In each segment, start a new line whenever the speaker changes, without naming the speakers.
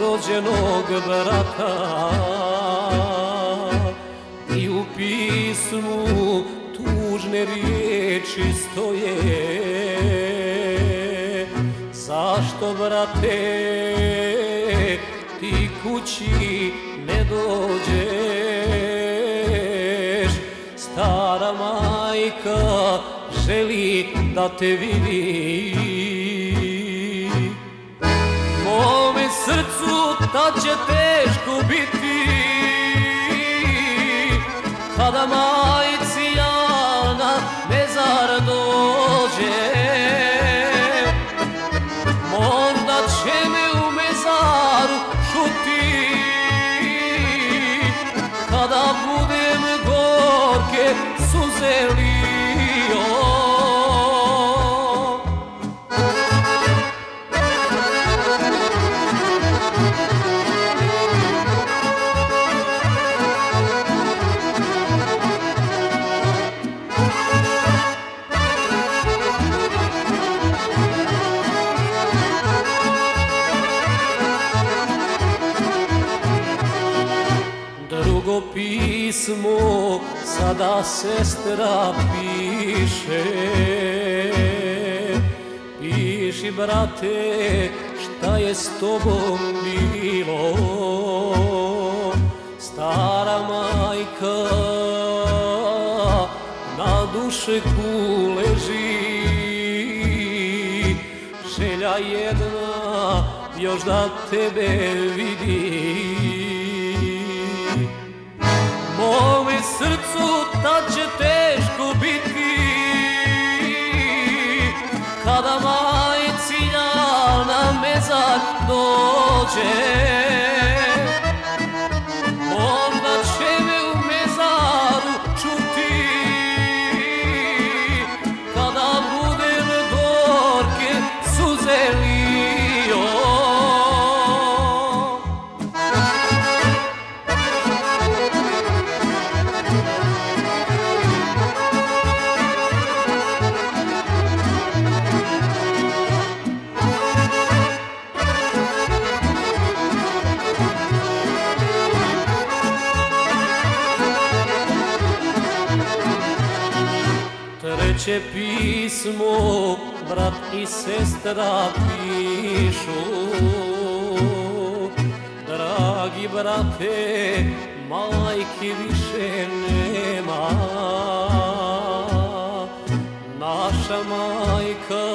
rođenog brata. I u pismu tužne riječi stoje. Zašto, brate, ti kući ne dođeš? Stara majka želi da te vidi tad će teško biti Kada majci ja na mezar pismo sada sestra piše. Piši brate šta je s tobom bilo? Stara majka na dušeku leži. Želja jedna još da tebe vidi Mome srcu tad će teško biti. Kada majci na mezar dođe pismo brat i sestra pišu. Dragi brate, majke više nema. Naša majka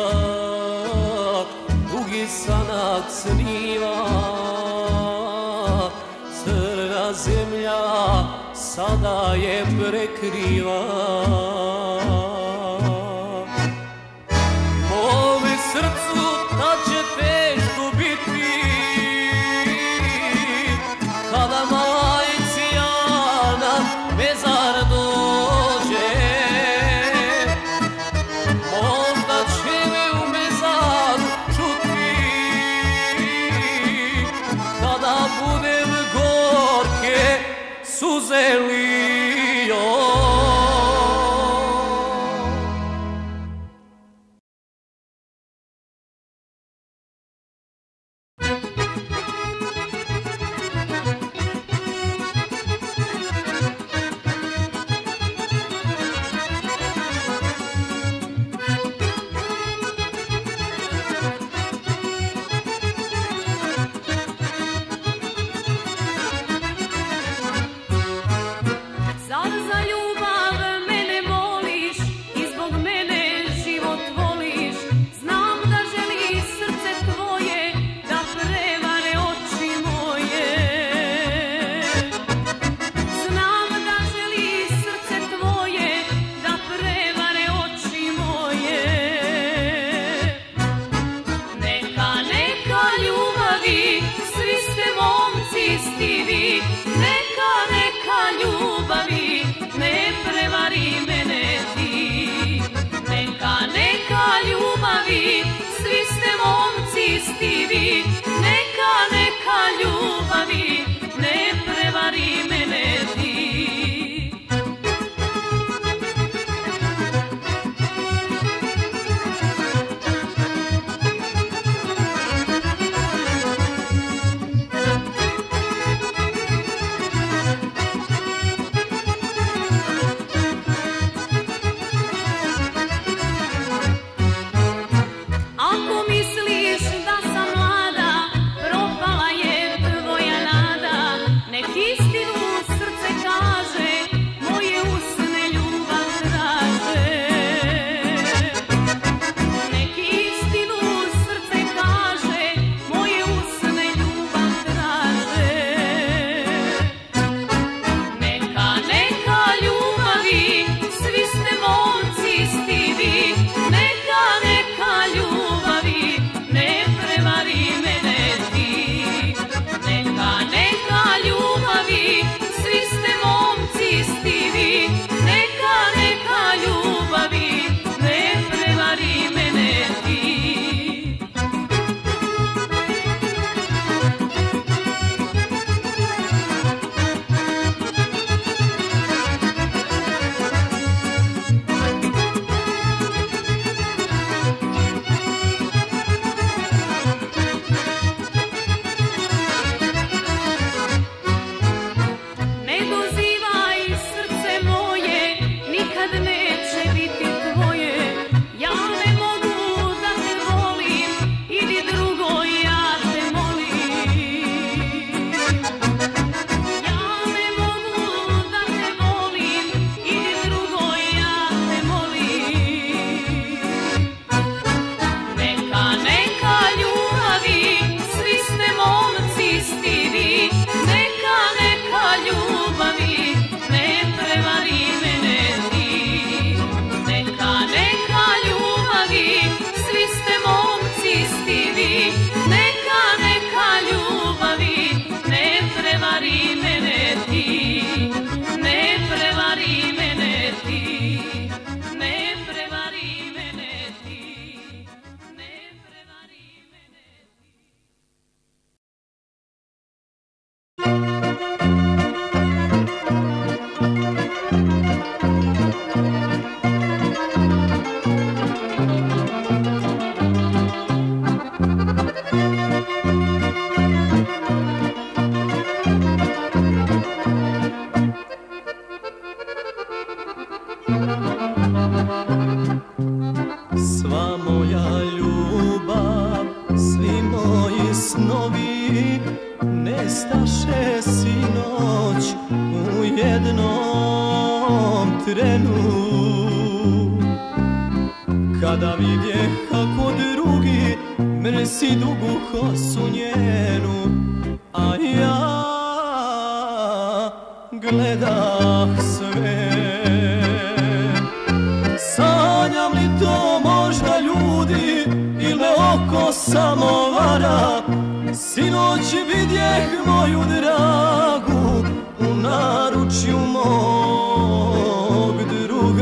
dugi sanak sniva. Crna zemlja sada je prekriva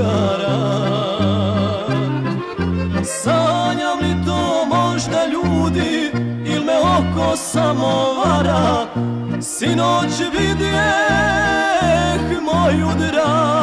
drugara. Sanjam li to možda ljudi ili me oko samo vara? Sinoć vidjeh moju dragu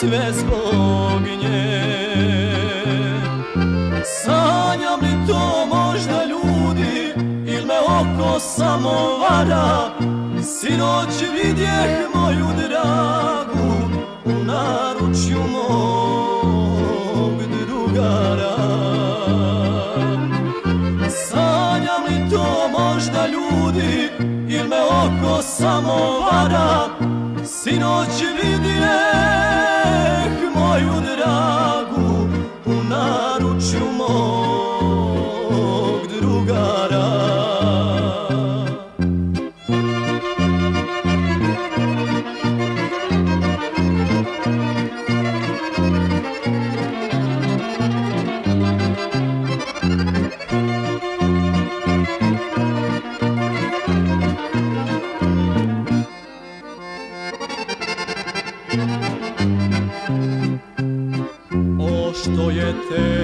sve zbog nje. Sanjam li to možda ljudi Il me oko samo vara Sinoć vidjeh moju dragu U naručju mog drugara. Sanjam li to možda ljudi Il me oko samo vara Sinoć vidjeh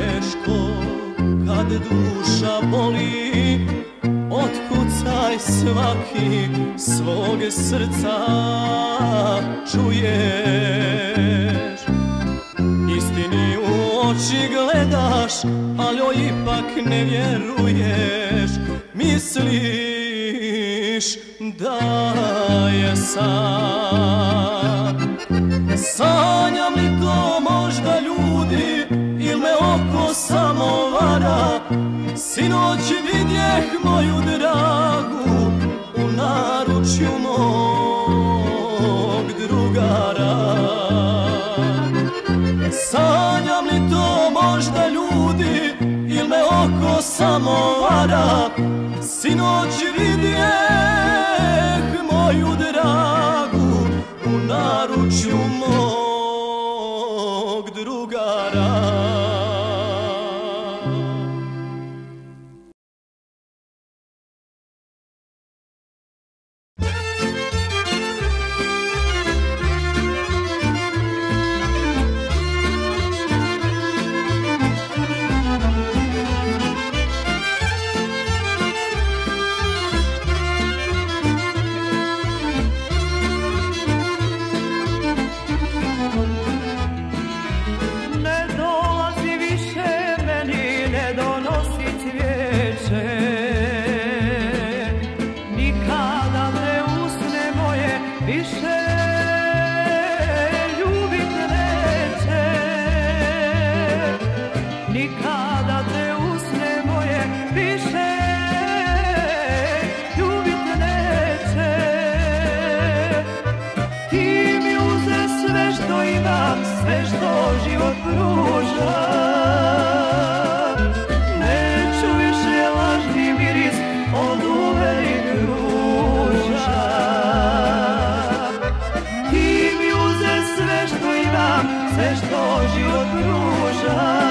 teško kad duša boli. Otkucaj svaki svog srca čuješ. Istini u oči gledaš, ali joj ipak ne vjeruješ. Misliš da je san Sanjam li to možda ljudi oko samo vara Sinoć vidjeh moju dragu U naručju mog drugara. Sanjam li to možda ljudi Il me oko samo vara Sinoć vidjeh moju dragu U naručju mog
sve što život pruža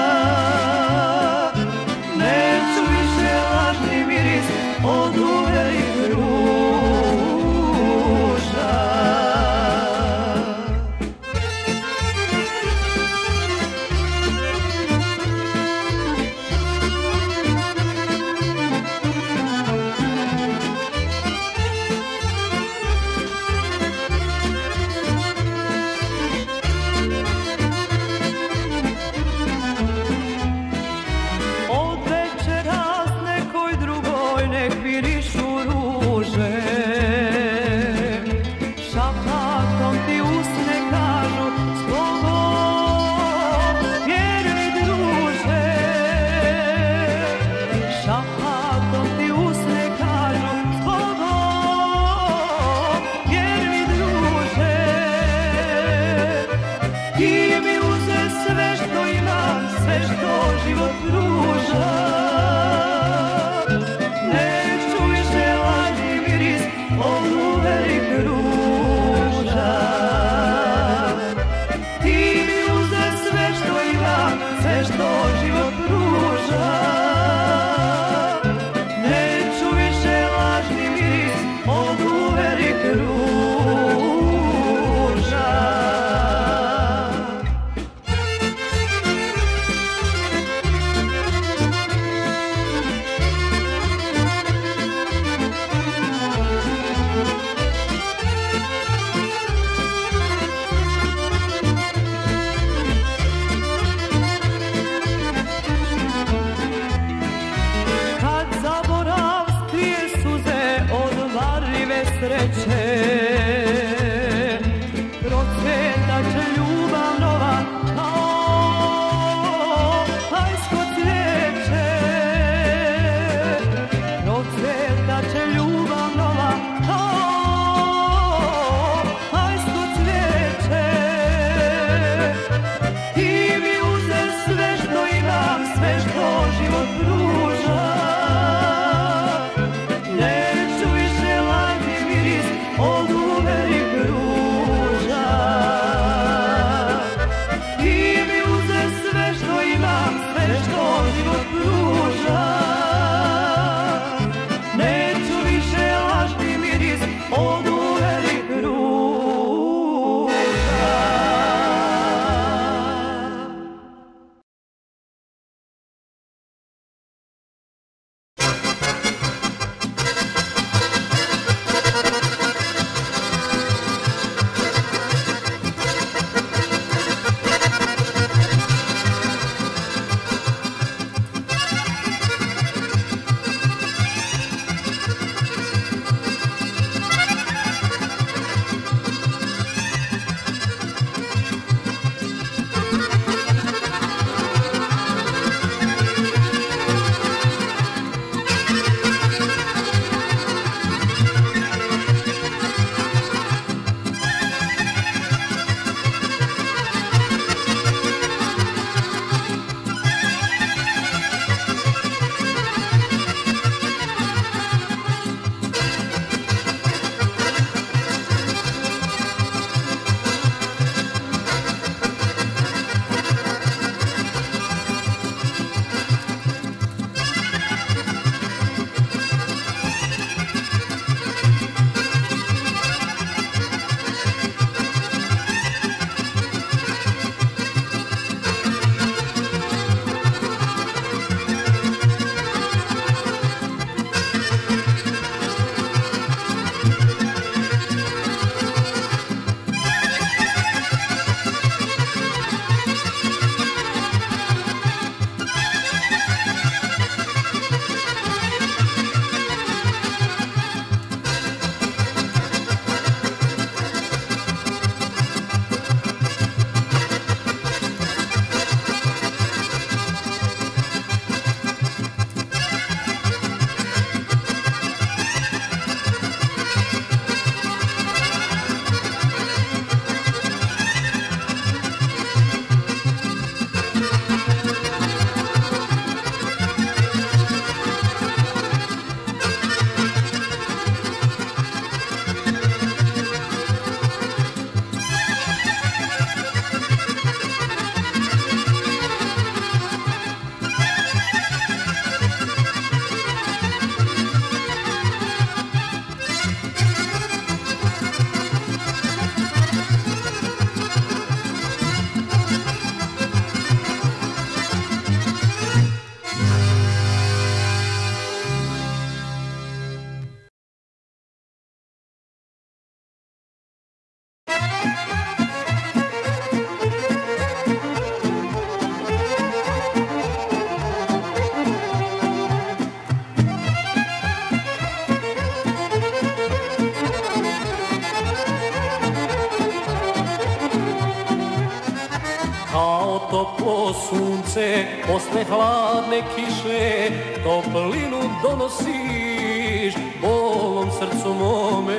sunce, posle hladne kiše, toplinu donosiš bolom srcu mome.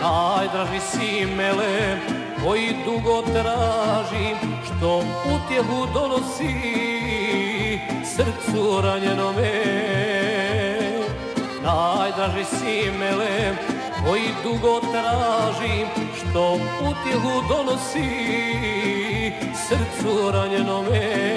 Najdraži si mele, koji dugo tražim, što utjehu donosi srcu ranjenome. Najdraži si mele, koji dugo tražim, što utjehu donosi srcu ranjenome.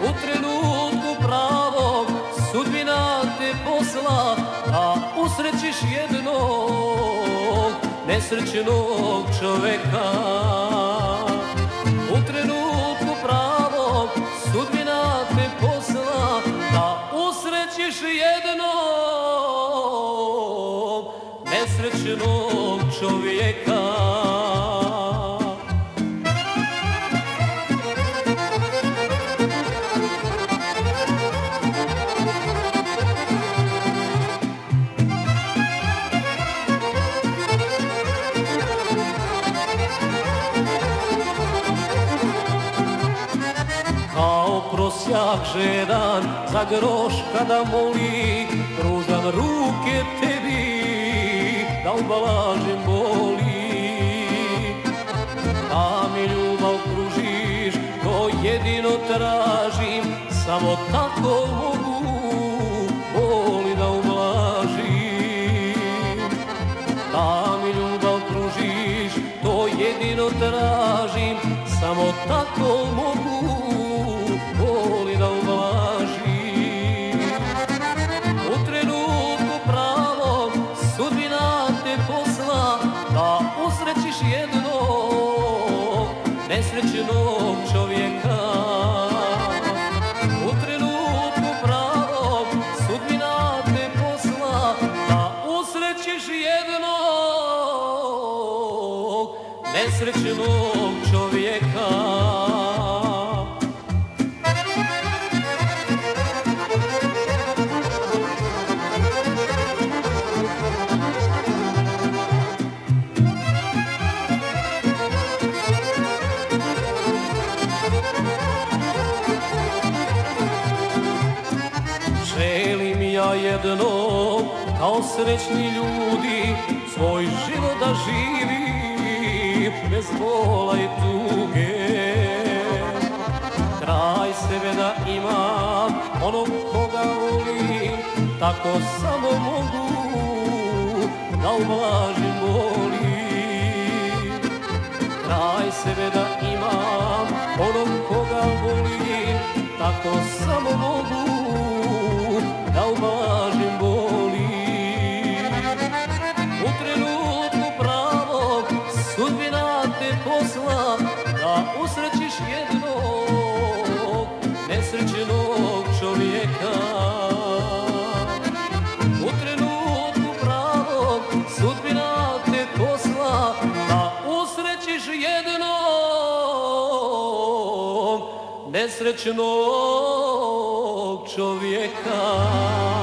U trenutku pravog sudbina te posla, a usrećiš jednog nesrećenog čoveka. Nesrećenog čovjeka. Kao prosjak žedan za groš kada moli Pružam ruke tebi ubalažem boli. Da mi ljubav pružiš, to jedino tražim Samo tako mogu boli da ublažim. Da mi ljubav pružiš, to jedino tražim Samo tako mogu
Yeah. on srećni ljudi svoj život da živi bez bola i tuge. Kraj sebe da imam onog koga volim, tako samo mogu da ublažim boli. Kraj sebe da imam onog koga volim, tako samo mogu srećnog čovjeka.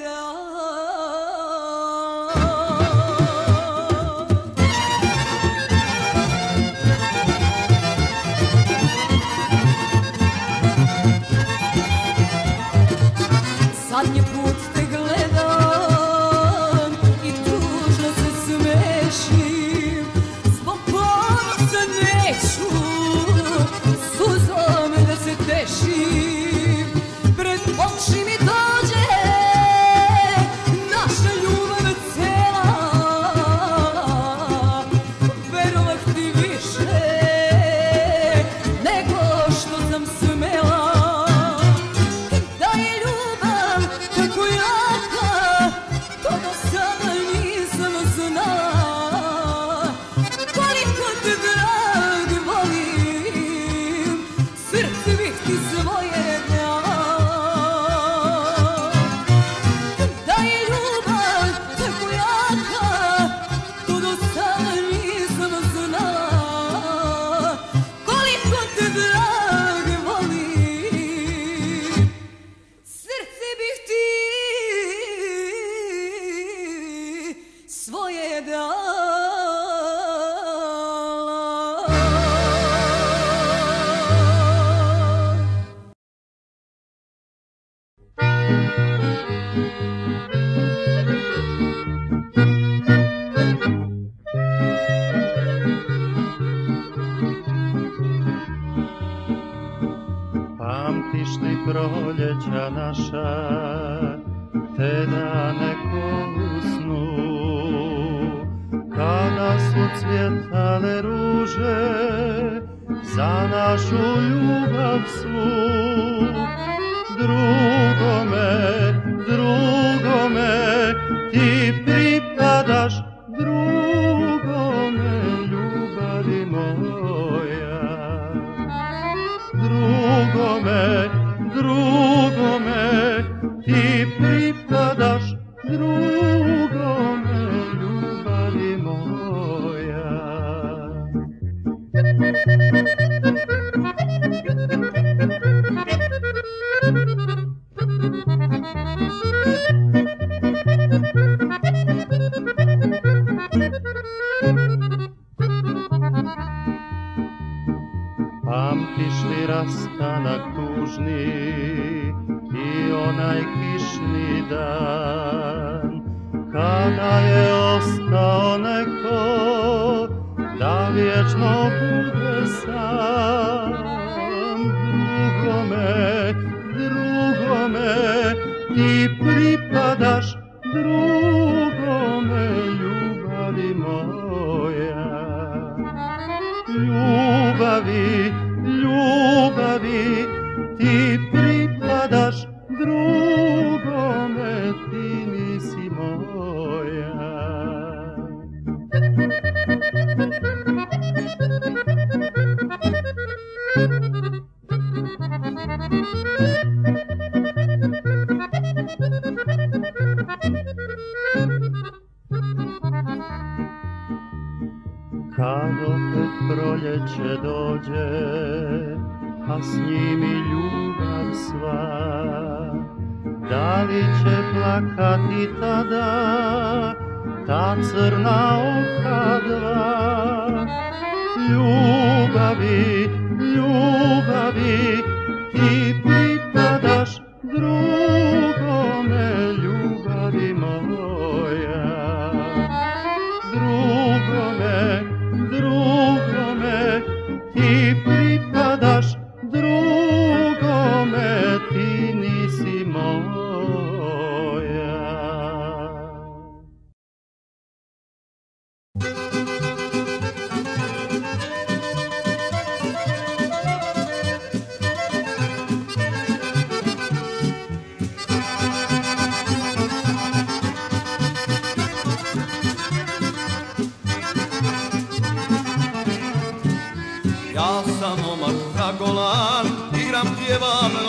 the życia nasze. Dragolan, igram, pjevam